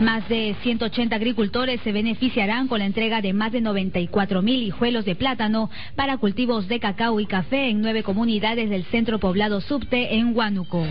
Más de 180 agricultores se beneficiarán con la entrega de más de 94 mil hijuelos de plátano para cultivos de cacao y café en nueve comunidades del centro poblado Subte en Huánuco.